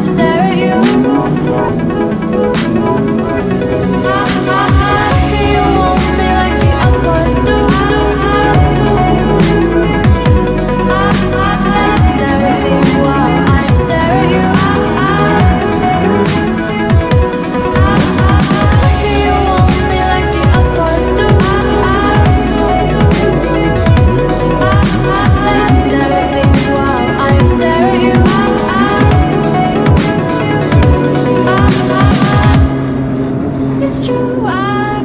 stars. 晚